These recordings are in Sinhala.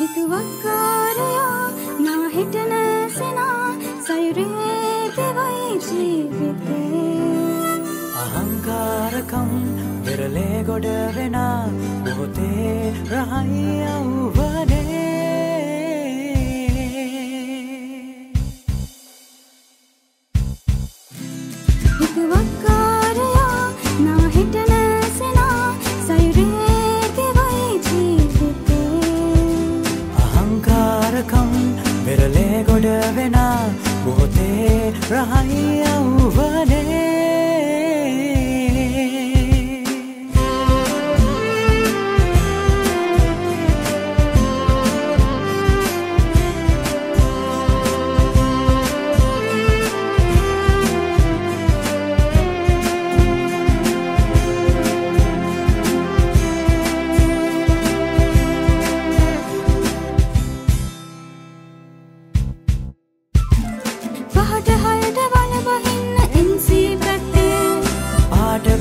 හිතුවක්කාරයා නාහිටන සෙනා සයුරේ පෙවයි ජීවිතේ. අහංකාරකම් වෙරලේ ගොඩ වෙන බොහොතේ රහයි අවුවනේ. හිතුවක්කාරයා බොහොතේ රහයි අවුවනේ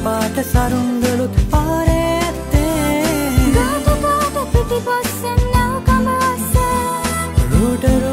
පාට පාට සරුංගලුත් පාරේ ඇත්තේ ගාට ගාට පිටිපස්සෙන් නැව්කම අස්සේ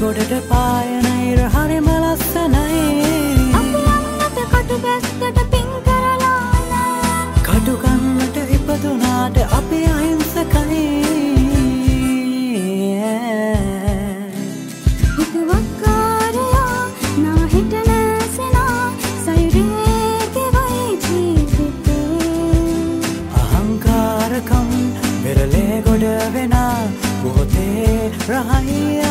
ගොඩට පායනයිර හරිම ලස්සනයි. කටු බැස්කට පින් කරලා කටුකන්නට ඉපදුනාට අපි අහිංසකයි. අහංකාරකම් වෙරලේ ගොඩ වෙන. බොහොතේ රහයි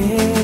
yeah.